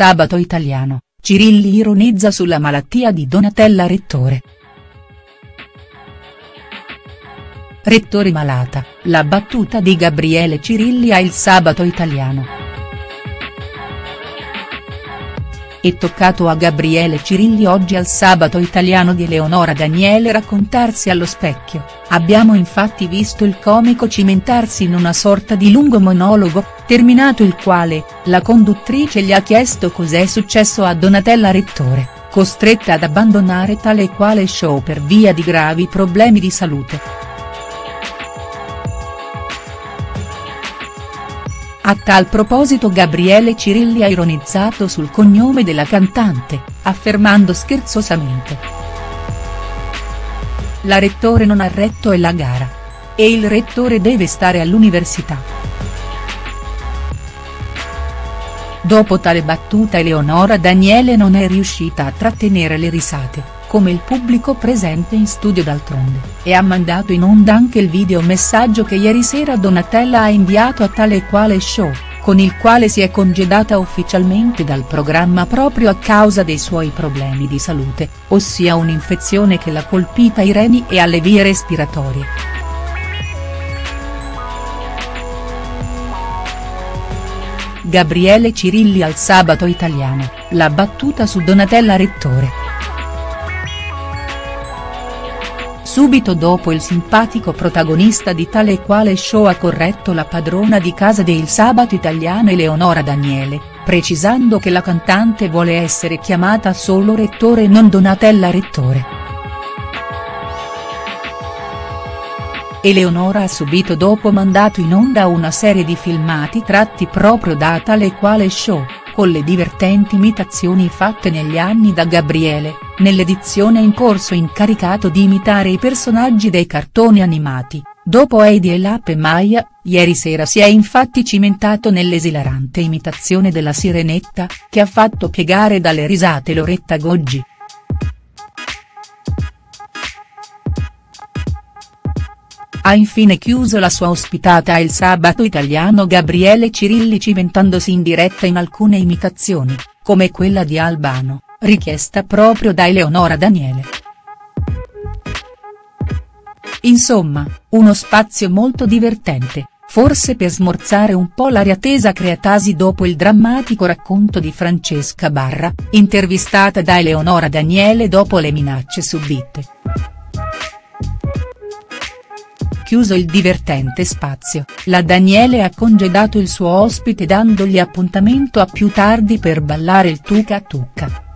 Sabato Italiano, Cirilli ironizza sulla malattia di Donatella Rettore. Rettore malata, la battuta di Gabriele Cirilli a Il Sabato Italiano. È toccato a Gabriele Cirilli oggi al Sabato Italiano di Eleonora Daniele raccontarsi allo specchio, abbiamo infatti visto il comico cimentarsi in una sorta di lungo monologo, terminato il quale, la conduttrice gli ha chiesto cos'è successo a Donatella Rettore, costretta ad abbandonare tale e quale show per via di gravi problemi di salute. A tal proposito Gabriele Cirilli ha ironizzato sul cognome della cantante, affermando scherzosamente. La rettore non ha retto e la gara. E il rettore deve stare all'università. Dopo tale battuta Eleonora Daniele non è riuscita a trattenere le risate come il pubblico presente in studio d'altronde, e ha mandato in onda anche il videomessaggio che ieri sera Donatella ha inviato a tale e quale show, con il quale si è congedata ufficialmente dal programma proprio a causa dei suoi problemi di salute, ossia un'infezione che l'ha colpita ai reni e alle vie respiratorie. Gabriele Cirilli al Sabato Italiano, la battuta su Donatella Rettore. Subito dopo il simpatico protagonista di tale e quale show ha corretto la padrona di casa de Il Sabato Italiano Eleonora Daniele, precisando che la cantante vuole essere chiamata solo Rettore e non Donatella Rettore. Eleonora ha subito dopo mandato in onda una serie di filmati tratti proprio da tale e quale show, con le divertenti imitazioni fatte negli anni da Gabriele, nell'edizione in corso incaricato di imitare i personaggi dei cartoni animati, dopo Heidi e Lape Maya, ieri sera si è infatti cimentato nell'esilarante imitazione della Sirenetta, che ha fatto piegare dalle risate Loretta Goggi. Ha infine chiuso la sua ospitata Il Sabato Italiano Gabriele Cirilli cimentandosi in diretta in alcune imitazioni, come quella di Albano, richiesta proprio da Eleonora Daniele. Insomma, uno spazio molto divertente, forse per smorzare un po' l'aria tesa creatasi dopo il drammatico racconto di Francesca Barra, intervistata da Eleonora Daniele dopo le minacce subite. Chiuso il divertente spazio, la Daniele ha congedato il suo ospite dandogli appuntamento a più tardi per ballare il tuca tuca.